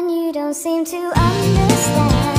And you don't seem to understand.